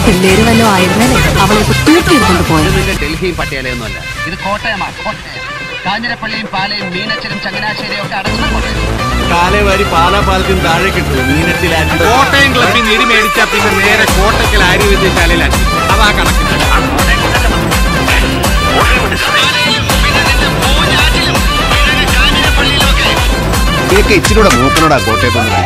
ഒരു പിള്ളേര് വല്ലോ ആയിരുന്നാലേ അവളെ തൂക്കിയെടുക്കൊണ്ട് പോയത് ഡൽഹിയും പട്ടിയാലയൊന്നുമല്ല ഇത് കോട്ടയമാണ്. കാഞ്ഞിരപ്പള്ളിയും പാലയും മീനച്ചനും ചങ്ങനാശ്ശേരിയും ഒക്കെ അടങ്ങുന്ന കോട്ടയം. കാലേവാരി പാലാപാലത്തിന് താഴെ കിട്ടും മീനച്ചിലാറ്റി കോട്ടയം ക്ലബിൽ നിരി ഇടി മേടിച്ചാൽ പിന്നെ നേരെ കോട്ടയ്ക്കൽ ആര്യവൈദ്യശാലയിലാക്കി അതാ കണക്കിന് ഇതൊക്കെ ഇച്ചിരൂടെ മൂക്കനോടാ കോട്ടയത്തൊന്നും.